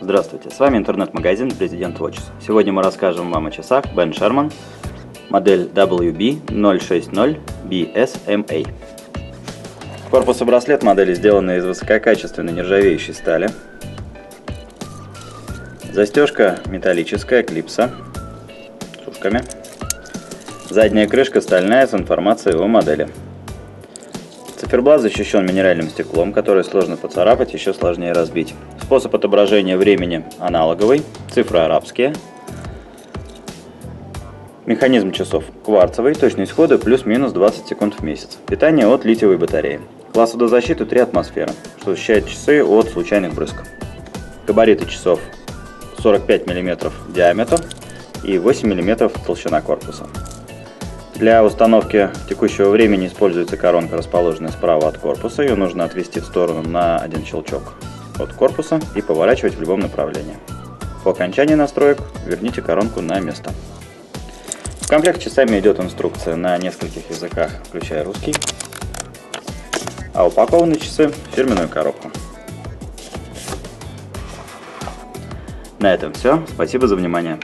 Здравствуйте, с вами интернет-магазин Президент Watches. Сегодня мы расскажем вам о часах Ben Sherman, модель WB060BSMA. Корпус и браслет модели сделаны из высококачественной нержавеющей стали. Застежка металлическая, клипса с ушками. Задняя крышка стальная с информацией о модели. Циферблат защищен минеральным стеклом, которое сложно поцарапать, еще сложнее разбить. Способ отображения времени аналоговый, цифры арабские. Механизм часов кварцевый, точность хода плюс-минус 20 секунд в месяц. Питание от литиевой батареи. Класс водозащиты 3 атмосферы, что защищает часы от случайных брызг. Габариты часов 45 мм диаметр и 8 мм толщина корпуса. Для установки текущего времени используется коронка, расположенная справа от корпуса. Ее нужно отвести в сторону на один щелчок от корпуса и поворачивать в любом направлении. По окончании настроек верните коронку на место. В комплект часами идет инструкция на нескольких языках, включая русский, а упакованы часы фирменную коробку. На этом все. Спасибо за внимание.